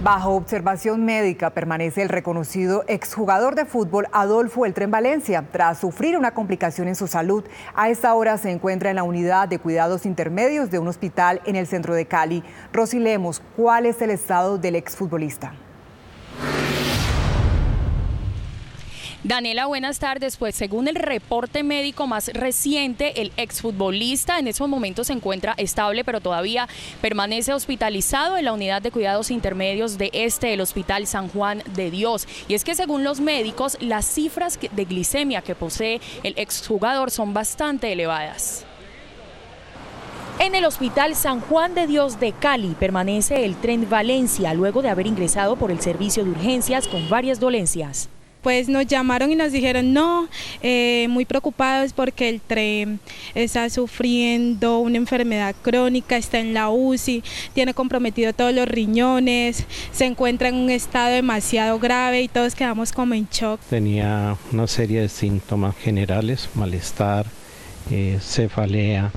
Bajo observación médica permanece el reconocido exjugador de fútbol Adolfo Eltren Valencia. Tras sufrir una complicación en su salud, a esta hora se encuentra en la unidad de cuidados intermedios de un hospital en el centro de Cali. Rosy Lemos, ¿cuál es el estado del exfutbolista? Daniela, buenas tardes. Pues según el reporte médico más reciente, el exfutbolista en esos momentos se encuentra estable, pero todavía permanece hospitalizado en la unidad de cuidados intermedios de este, el Hospital San Juan de Dios. Y es que según los médicos, las cifras de glicemia que posee el exjugador son bastante elevadas. En el Hospital San Juan de Dios de Cali permanece el tren Valencia luego de haber ingresado por el servicio de urgencias con varias dolencias pues nos llamaron y nos dijeron no, eh, muy preocupados porque el tren está sufriendo una enfermedad crónica, está en la UCI, tiene comprometido todos los riñones, se encuentra en un estado demasiado grave y todos quedamos como en shock. Tenía una serie de síntomas generales, malestar, eh, cefalea,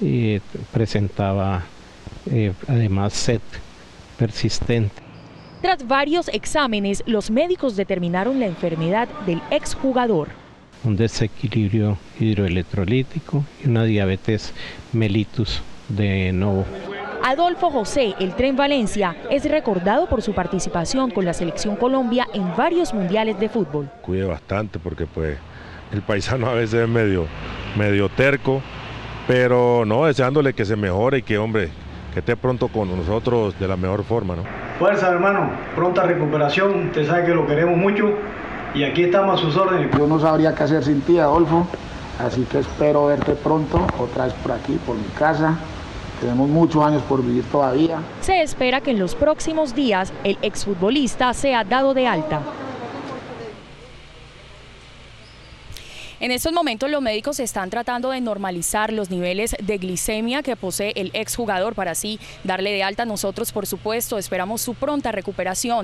y presentaba eh, además sed persistente. Tras varios exámenes, los médicos determinaron la enfermedad del exjugador. Un desequilibrio hidroelectrolítico y una diabetes mellitus de nuevo. Adolfo José, el Tren Valencia, es recordado por su participación con la Selección Colombia en varios mundiales de fútbol. Cuide bastante porque pues el paisano a veces es medio, medio terco, pero no, deseándole que se mejore y que, hombre, que esté pronto con nosotros de la mejor forma, ¿no? Fuerza, hermano, pronta recuperación, usted sabe que lo queremos mucho y aquí estamos a sus órdenes. Yo no sabría qué hacer sin ti, Adolfo, así que espero verte pronto, otra vez por aquí, por mi casa. Tenemos muchos años por vivir todavía. Se espera que en los próximos días el exfutbolista sea dado de alta. En estos momentos los médicos están tratando de normalizar los niveles de glicemia que posee el exjugador para así darle de alta. Nosotros, por supuesto, esperamos su pronta recuperación.